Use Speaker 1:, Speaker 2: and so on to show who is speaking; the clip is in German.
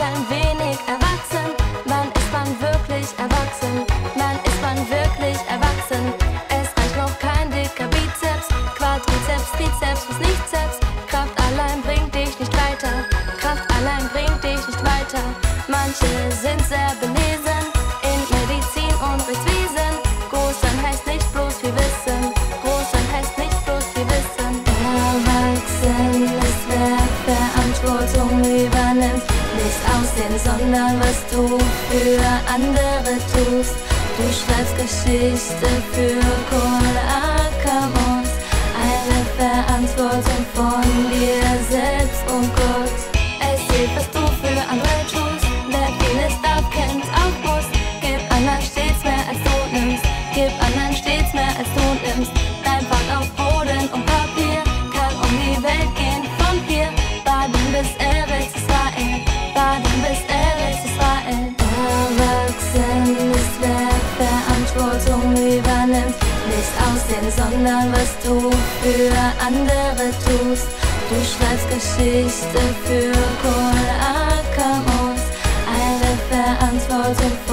Speaker 1: ein wenig erwachsen. Wann ist man wirklich erwachsen? Wann ist man wirklich erwachsen? Es reicht noch kein dicker Bizeps, Quadrizeps, Trizeps, was nicht selbst. Kraft allein bringt dich nicht weiter. Kraft allein bringt dich nicht weiter. Aussehen, sondern was du für andere tust. Du schreibst Geschichte für Kohl Ackermus. Eine Verantwortung von dir selbst und Gott. Es zählt, was du für andere tust. Wer vieles darf, kennt auch muss. Gib anderen stets mehr als du nimmst. Gib anderen stets sondern was du für andere tust. Du schreibst Geschichte für Kohl Ackermus. Eine Verantwortung dir